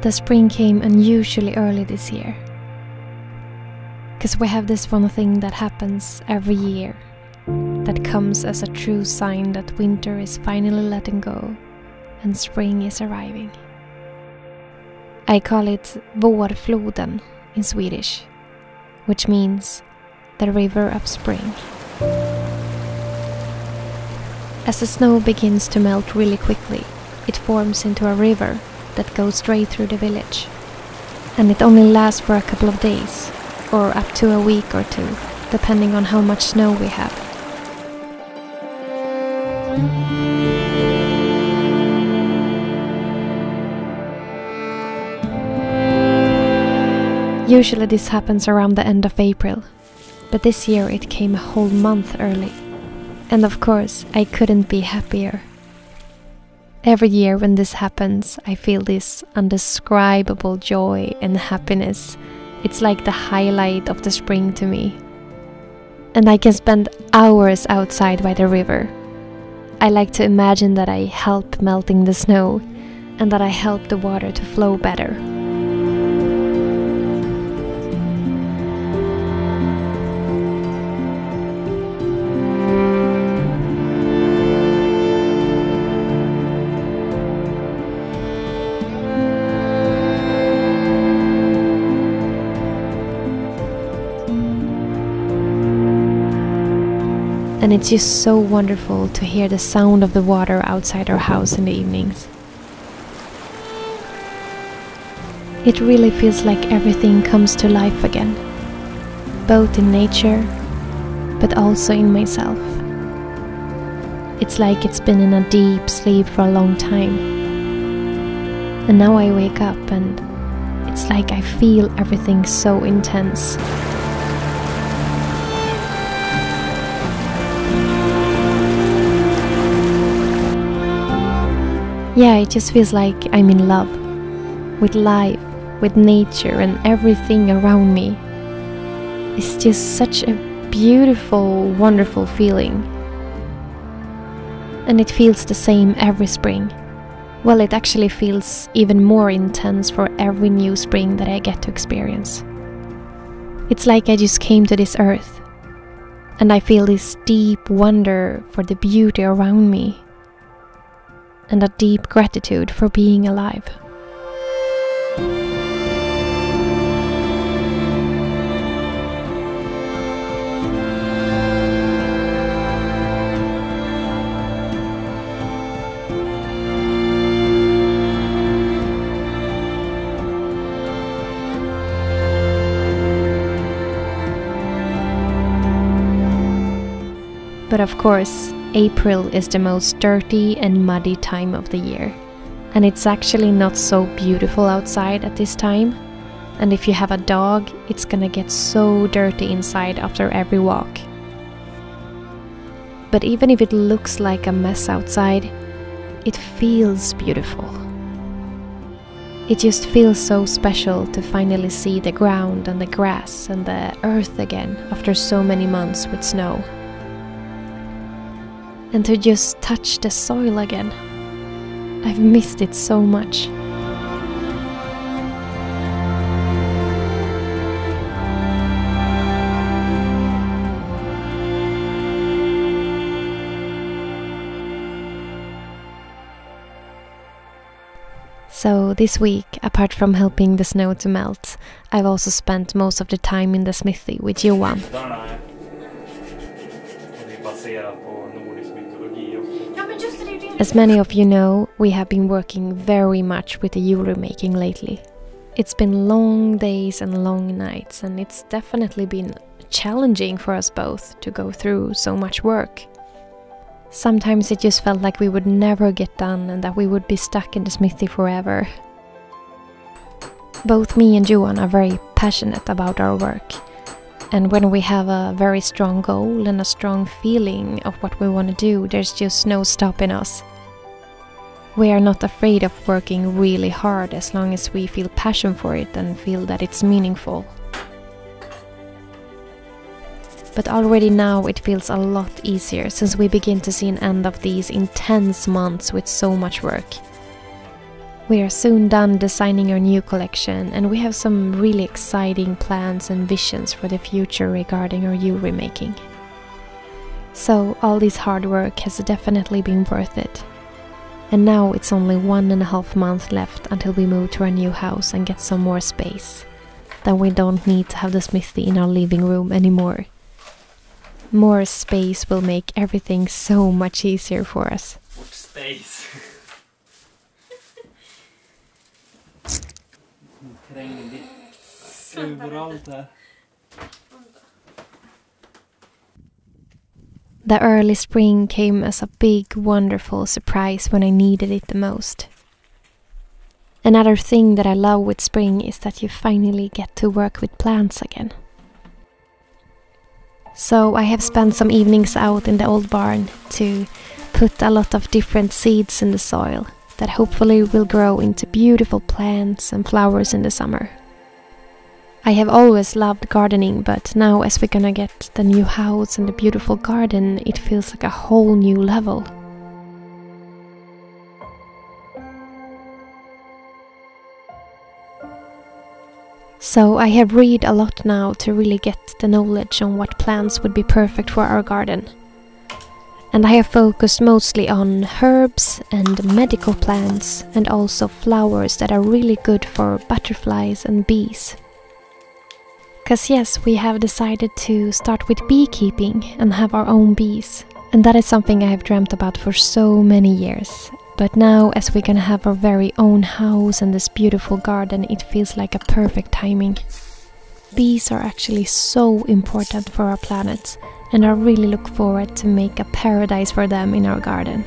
The spring came unusually early this year. Because we have this one thing that happens every year that comes as a true sign that winter is finally letting go and spring is arriving. I call it vårfloden in Swedish, which means the river of spring. As the snow begins to melt really quickly, it forms into a river that goes straight through the village. And it only lasts for a couple of days, or up to a week or two, depending on how much snow we have. Usually this happens around the end of April, but this year it came a whole month early. And of course, I couldn't be happier. Every year when this happens, I feel this undescribable joy and happiness. It's like the highlight of the spring to me. And I can spend hours outside by the river. I like to imagine that I help melting the snow and that I help the water to flow better. And it's just so wonderful to hear the sound of the water outside our house in the evenings. It really feels like everything comes to life again, both in nature but also in myself. It's like it's been in a deep sleep for a long time. And now I wake up and it's like I feel everything so intense. Yeah, it just feels like I'm in love with life, with nature, and everything around me. It's just such a beautiful, wonderful feeling. And it feels the same every spring. Well, it actually feels even more intense for every new spring that I get to experience. It's like I just came to this earth, and I feel this deep wonder for the beauty around me and a deep gratitude for being alive. But of course, April is the most dirty and muddy time of the year. And it's actually not so beautiful outside at this time. And if you have a dog, it's gonna get so dirty inside after every walk. But even if it looks like a mess outside, it feels beautiful. It just feels so special to finally see the ground and the grass and the earth again after so many months with snow and to just touch the soil again. I've missed it so much. So, this week, apart from helping the snow to melt, I've also spent most of the time in the smithy with Johan. As many of you know, we have been working very much with the jewelry making lately. It's been long days and long nights, and it's definitely been challenging for us both to go through so much work. Sometimes it just felt like we would never get done and that we would be stuck in the smithy forever. Both me and Johan are very passionate about our work, and when we have a very strong goal and a strong feeling of what we want to do, there's just no stopping us. We are not afraid of working really hard as long as we feel passion for it and feel that it's meaningful. But already now it feels a lot easier since we begin to see an end of these intense months with so much work. We are soon done designing our new collection, and we have some really exciting plans and visions for the future regarding our jewelry making. So, all this hard work has definitely been worth it. And now it's only one and a half months left until we move to our new house and get some more space. Then we don't need to have the smithy in our living room anymore. More space will make everything so much easier for us. Space. Terrängen är överallt här. The early spring came as a big, wonderful surprise when I needed it the most. Another thing that I love with spring is that you finally get to work with plants again. So I have spent some evenings out in the old barn to put a lot of different seeds in the soil that hopefully will grow into beautiful plants and flowers in the summer. I have always loved gardening, but now as we're gonna get the new house and the beautiful garden, it feels like a whole new level. So I have read a lot now to really get the knowledge on what plants would be perfect for our garden. And I have focused mostly on herbs and medical plants and also flowers that are really good for butterflies and bees. Because, yes, we have decided to start with beekeeping and have our own bees. And that is something I have dreamt about for so many years. But now, as we're gonna have our very own house and this beautiful garden, it feels like a perfect timing. Bees are actually so important for our planet, and I really look forward to make a paradise for them in our garden.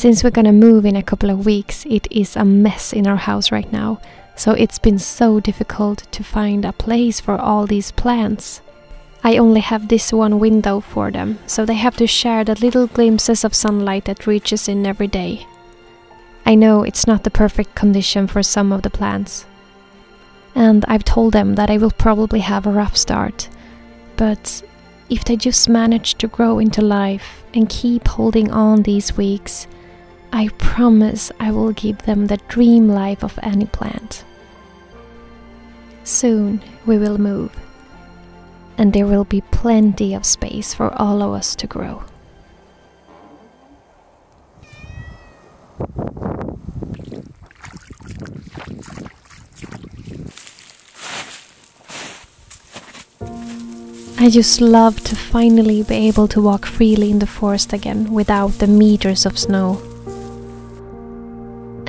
Since we're gonna move in a couple of weeks, it is a mess in our house right now. So it's been so difficult to find a place for all these plants. I only have this one window for them, so they have to share the little glimpses of sunlight that reaches in every day. I know it's not the perfect condition for some of the plants. And I've told them that I will probably have a rough start. But if they just manage to grow into life and keep holding on these weeks, I promise I will give them the dream life of any plant. Soon we will move, and there will be plenty of space for all of us to grow. I just love to finally be able to walk freely in the forest again without the meters of snow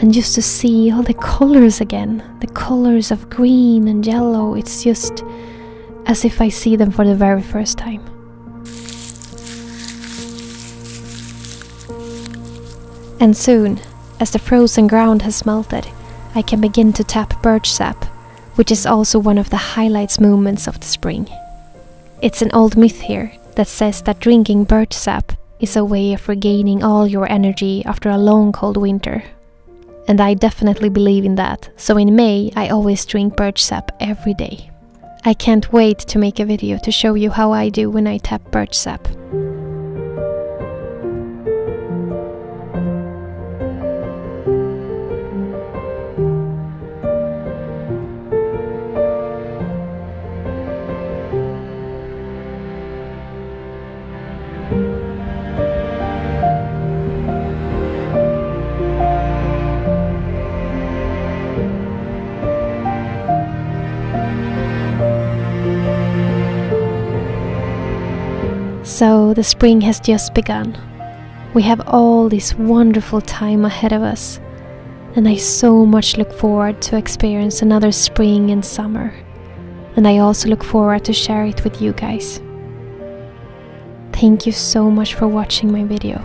and just to see all the colors again the colors of green and yellow it's just as if I see them for the very first time. And soon, as the frozen ground has melted, I can begin to tap birch sap, which is also one of the highlights moments of the spring. It's an old myth here that says that drinking birch sap is a way of regaining all your energy after a long cold winter and I definitely believe in that, so in May I always drink birch sap every day. I can't wait to make a video to show you how I do when I tap birch sap. So the spring has just begun. We have all this wonderful time ahead of us, and I so much look forward to experience another spring and summer. And I also look forward to share it with you guys. Thank you so much for watching my video.